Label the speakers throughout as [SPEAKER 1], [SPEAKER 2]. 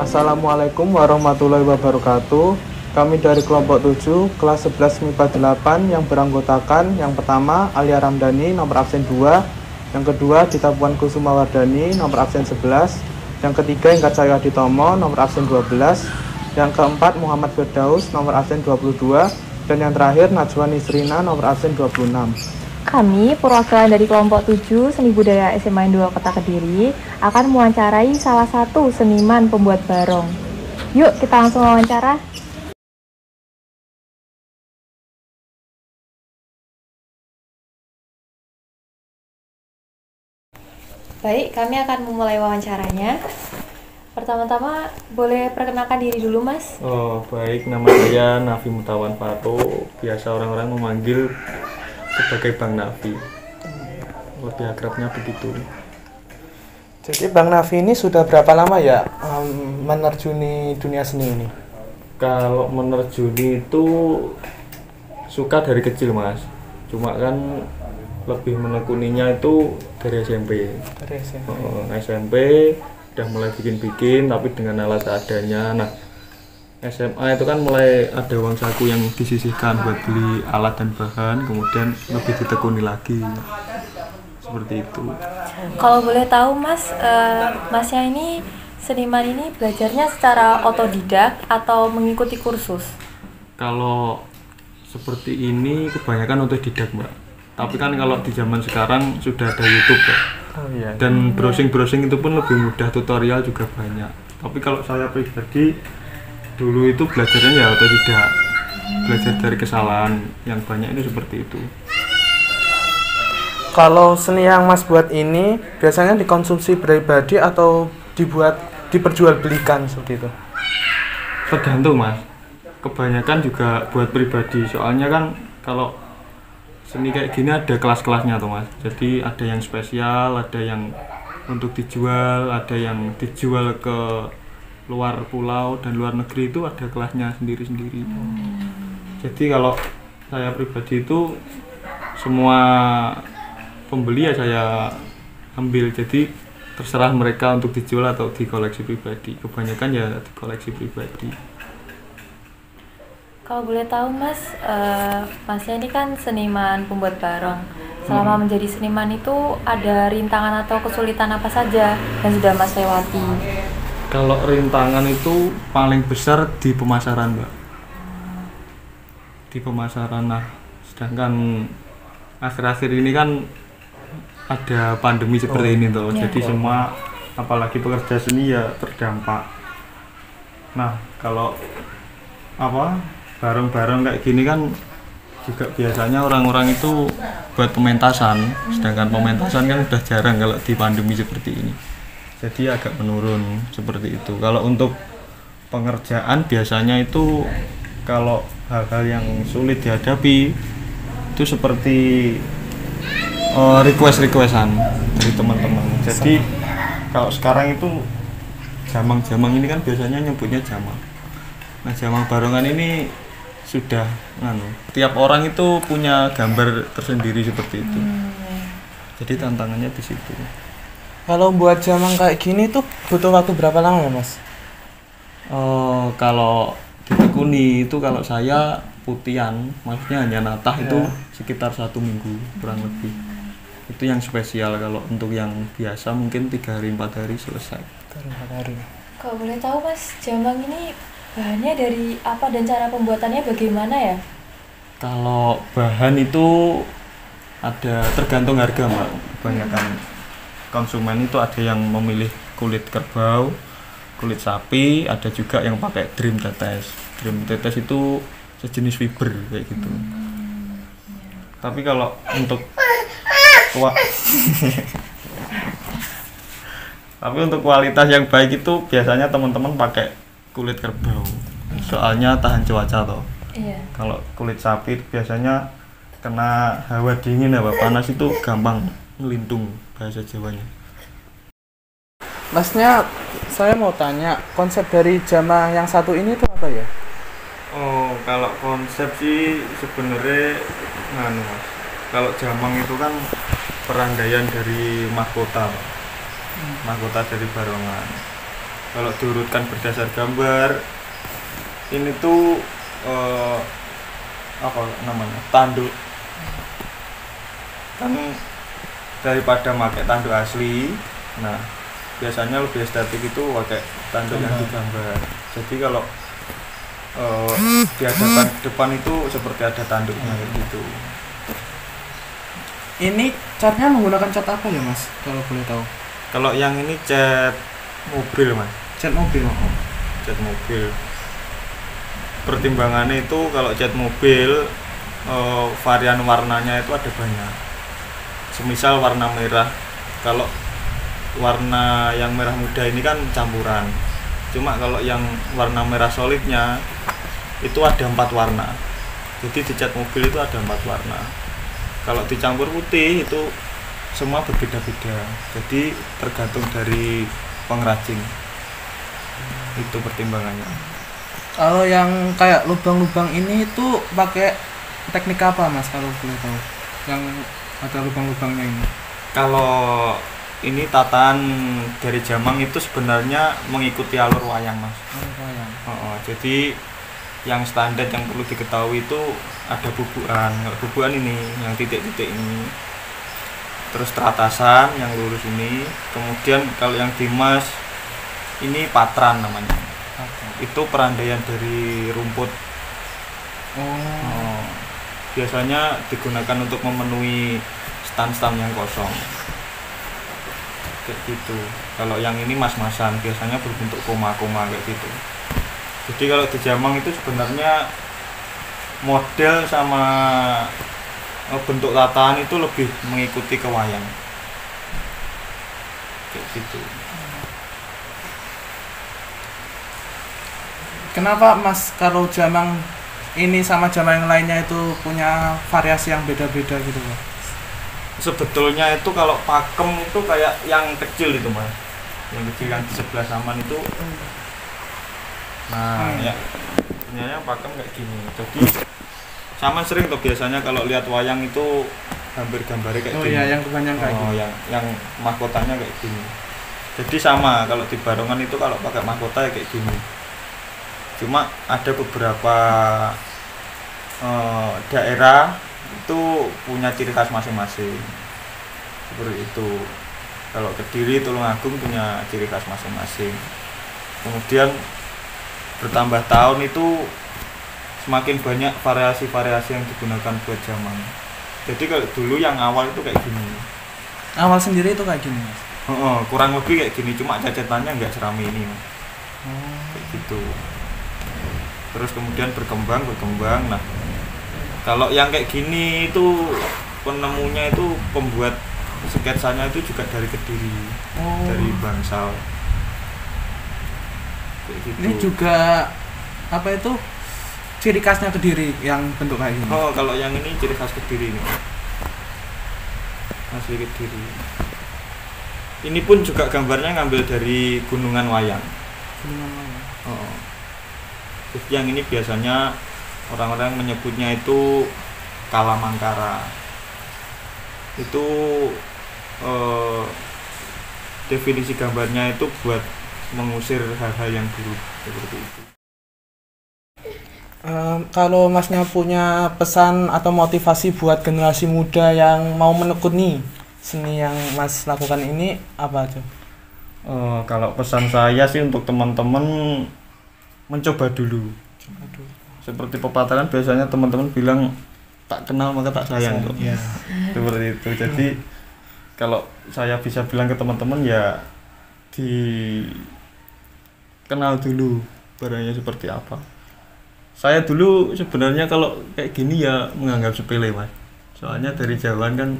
[SPEAKER 1] Assalamualaikum warahmatullahi wabarakatuh. Kami dari kelompok 7 kelas 11 MIPA 8 yang beranggotakan. Yang pertama Alia Ramdhani nomor absen 2 yang kedua Dita Puan Kusuma Wardani nomor absen 11 yang ketiga Ingkat Cahyo Aditomo nomor absen 12 yang keempat Muhammad Firdaus nomor absen 22 dan yang terakhir Najwa Nisrina nomor absen 26
[SPEAKER 2] Kami, perwakilan dari kelompok 7 Seni Budaya SMA 2 Kota Kediri, akan mewawancarai salah satu seniman pembuat barong. Yuk, kita langsung wawancara. Baik, kami akan memulai wawancaranya. Pertama-tama, boleh perkenalkan diri dulu, Mas?
[SPEAKER 3] Oh, baik. Nama saya Nafi Mutawan Fato. Biasa orang-orang memanggil sebagai Bang Nafi. Lebih akrabnya begitu.
[SPEAKER 1] Jadi Bang Nafi ini sudah berapa lama ya em, menerjuni dunia seni ini?
[SPEAKER 3] Kalau menerjuni itu suka dari kecil, Mas. Cuma kan lebih menekuninya itu dari SMP.
[SPEAKER 1] Dari SMP.
[SPEAKER 3] Oh, SMP udah mulai bikin-bikin tapi dengan alat seadanya. Nah, SMA itu kan mulai ada uang saku yang disisihkan buat beli alat dan bahan, kemudian lebih ditekuni lagi. Seperti itu.
[SPEAKER 2] Kalau boleh tahu, Mas, eh, Masnya ini seniman ini belajarnya secara otodidak atau mengikuti kursus?
[SPEAKER 3] Kalau seperti ini kebanyakan untuk didak, Mbak. Tapi kan kalau di zaman sekarang sudah ada YouTube, Mbak.
[SPEAKER 1] Oh iya.
[SPEAKER 3] Dan browsing-browsing itu pun lebih mudah, tutorial juga banyak. Tapi kalau saya pribadi dulu itu belajarnya ya otodidak. Belajar dari kesalahan yang banyak itu seperti itu.
[SPEAKER 1] Kalau seni yang Mas buat ini biasanya dikonsumsi pribadi atau dibuat diperjualbelikan seperti itu?
[SPEAKER 3] tergantung mas kebanyakan juga buat pribadi soalnya kan kalau seni kayak gini ada kelas-kelasnya tuh mas jadi ada yang spesial ada yang untuk dijual ada yang dijual ke luar pulau dan luar negeri itu ada kelasnya sendiri-sendiri. Jadi kalau saya pribadi itu semua pembeli ya saya ambil. Jadi terserah mereka untuk dijual atau di koleksi pribadi. Kebanyakan ya di koleksi pribadi.
[SPEAKER 2] Kalau boleh tahu, Mas, eh, Masnya ini kan seniman pembuat barong. Selama menjadi seniman itu ada rintangan atau kesulitan apa saja yang sudah Mas lewati?
[SPEAKER 3] Kalau rintangan itu paling besar di pemasaran, Mbak. Di pemasaran. Nah, sedangkan akhir-akhir ini kan ada pandemi seperti ini tuh.
[SPEAKER 2] Iya.
[SPEAKER 3] Jadi semua apalagi pekerja seni ya terdampak. Nah, kalau apa? Barang-barang kayak gini kan juga biasanya orang-orang itu buat pementasan, sedangkan pementasan kan udah jarang kalau di pandemi seperti ini jadi agak menurun seperti itu. Kalau untuk pengerjaan biasanya itu kalau hal-hal yang sulit dihadapi itu seperti eh, request-requestan dari teman-teman. Jadi kalau sekarang itu jamang-jamang ini kan biasanya nyebutnya jamang. Nah jamang barongan ini sudah nganu tiap orang itu punya gambar tersendiri seperti itu. Jadi tantangannya di situ
[SPEAKER 1] Kalau buat jamang kayak gini tuh butuh waktu berapa lama ya Mas?
[SPEAKER 3] Oh, kalau ditekuni itu kalau saya putian, maksudnya hanya natah itu
[SPEAKER 1] Ya.
[SPEAKER 3] sekitar satu minggu kurang lebih. Itu yang spesial kalau untuk yang biasa mungkin tiga hari empat hari selesai.
[SPEAKER 1] Baru empat hari.
[SPEAKER 2] Kalau boleh tahu, Mas, jamang ini bahannya dari apa dan cara pembuatannya bagaimana ya?
[SPEAKER 3] Kalau bahan itu ada tergantung harga mbak. Kebanyakan konsumen itu ada yang memilih kulit kerbau, kulit sapi, ada juga yang pakai dream tetes. Dream tetes itu sejenis fiber kayak gitu. Tapi kalau untuk Tapi untuk kualitas yang baik itu biasanya teman-teman pakai kulit kerbau. Soalnya tahan cuaca toh
[SPEAKER 2] Iya.
[SPEAKER 3] kalau kulit sapi biasanya kena hawa dingin hawa panas itu gampang ngelintung bahasa Jawanya.
[SPEAKER 1] Masnya, saya mau tanya konsep dari jamang yang satu ini tuh apa ya?
[SPEAKER 3] oh kalau konsep sih sebenarnya nganu mas. Kalau jamang itu kan perandaian dari mahkota Pak. mahkota dari barongan. Kalau diurutkan berdasar gambar ini tuh eh, apa namanya tanduk. Kan daripada pakai tanduk asli. Nah biasanya lebih estetik itu pakai tanduk yang digambar. Jadi kalau eh, di hadapan depan itu seperti ada tanduknya kayak gitu.
[SPEAKER 1] Ini catnya menggunakan cat apa ya mas? Kalau boleh tahu.
[SPEAKER 3] kalau yang ini cat mobil mas.
[SPEAKER 1] Cat mobil.
[SPEAKER 3] cat mobil. Pertimbangannya itu kalau cat mobil eh, varian warnanya itu ada banyak semisal warna merah kalau warna yang merah muda ini kan campuran. Cuma kalau yang warna merah solidnya itu ada empat warna. Jadi di cat mobil itu ada empat warna. Kalau dicampur putih itu semua berbeda-beda. Jadi tergantung dari pengrajin. Itu pertimbangannya.
[SPEAKER 1] Kalau yang kayak lubang-lubang ini tuh pakai teknik apa mas kalau boleh tahu? Yang ada lubang-lubangnya ini.
[SPEAKER 3] kalau ini tataan dari Jamang itu sebenarnya mengikuti alur wayang mas.
[SPEAKER 1] Oh, wayang.
[SPEAKER 3] Oh, oh, jadi yang standar yang perlu diketahui itu ada bubuan bubuan ini yang titik-titik ini. Terus teratasan yang lurus ini. Kemudian kalau yang dimas ini patran namanya. Itu perandaian dari rumput.
[SPEAKER 1] Oh.
[SPEAKER 3] Biasanya digunakan untuk memenuhi stand-stand yang kosong. Kayak gitu. Kalau yang ini mas-masan biasanya berbentuk koma-koma kayak gitu. Jadi kalau di Jamang itu sebenarnya model sama eh, bentuk tataan itu lebih mengikuti ke wayang kayak gitu.
[SPEAKER 1] Kenapa mas kalau jamang ini sama jamang yang lainnya itu punya variasi yang beda-beda gitu mas?
[SPEAKER 3] sebetulnya itu kalau pakem itu kayak yang kecil itu mas. Yang kecil yang di sebelah saman itu. Nah
[SPEAKER 1] Hmm.
[SPEAKER 3] ya. Sebenarnya pakem kayak gini. Jadi saman sering tuh biasanya kalau lihat wayang itu hampir gambarnya kayak
[SPEAKER 1] Oh
[SPEAKER 3] gini.
[SPEAKER 1] iya yang kebanyakan kayak
[SPEAKER 3] oh,
[SPEAKER 1] gitu.
[SPEAKER 3] yang yang mahkotanya kayak gini. Jadi sama kalau di barongan itu kalau pakai mahkota ya kayak gini cuma ada beberapa eh, daerah itu punya ciri khas masing-masing. Seperti itu. Kalau kediri tulungagung punya ciri khas masing-masing. Kemudian bertambah tahun itu semakin banyak variasi-variasi yang digunakan buat zaman. Jadi kalau dulu yang awal itu kayak gini.
[SPEAKER 1] Awal sendiri itu kayak gini mas.
[SPEAKER 3] Heeh, kurang lebih kayak gini. Cuma cacetannya nggak serami ini Mas.
[SPEAKER 1] Oh.
[SPEAKER 3] kayak gitu terus kemudian berkembang berkembang. Nah kalau yang kayak gini itu penemunya itu pembuat sketsanya itu juga dari kediri
[SPEAKER 1] Oh.
[SPEAKER 3] dari bangsal. Kayak gitu.
[SPEAKER 1] Ini juga apa itu? Ciri khasnya kediri yang bentuk kayak gini.
[SPEAKER 3] oh kalau yang ini ciri khas kediri ini. Asli kediri. Ini pun juga gambarnya ngambil dari gunungan wayang. Oh. Jadi yang ini biasanya orang-orang menyebutnya itu kalamangkara. Itu eh, definisi gambarnya itu buat mengusir hal-hal yang buruk seperti itu.
[SPEAKER 1] Em, kalau masnya punya pesan atau motivasi buat generasi muda yang mau menekuni seni yang mas lakukan ini apa aja?
[SPEAKER 3] Eh, kalau pesan saya sih untuk teman-teman mencoba dulu. Seperti pepatah kan biasanya teman-teman bilang tak kenal maka tak sayang. Tuh.
[SPEAKER 1] Iya.
[SPEAKER 3] seperti itu. Jadi kalau saya bisa bilang ke teman-teman ya di kenal dulu barangnya seperti apa. Saya dulu sebenarnya kalau kayak gini ya menganggap sepele mas. Soalnya dari jauhan kan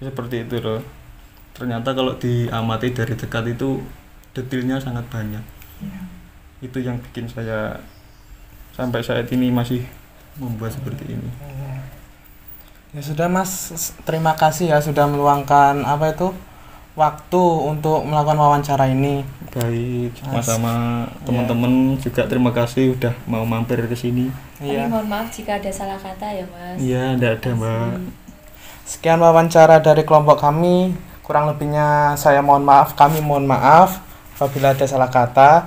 [SPEAKER 3] seperti itu loh ternyata kalau diamati dari dekat itu detailnya sangat banyak itu yang bikin saya sampai saat ini masih membuat seperti ini
[SPEAKER 1] Ya sudah Mas, terima kasih ya sudah meluangkan apa itu waktu untuk melakukan wawancara ini.
[SPEAKER 3] Baik,
[SPEAKER 1] Mas.
[SPEAKER 3] sama-sama teman-teman juga terima kasih udah mau mampir ke sini.
[SPEAKER 1] Iya.
[SPEAKER 2] mohon maaf jika ada salah kata ya mas.
[SPEAKER 3] Iya, enggak ada, Mbak.
[SPEAKER 1] Sekian wawancara dari kelompok kami. Kurang lebihnya saya mohon maaf, kami mohon maaf apabila ada salah kata.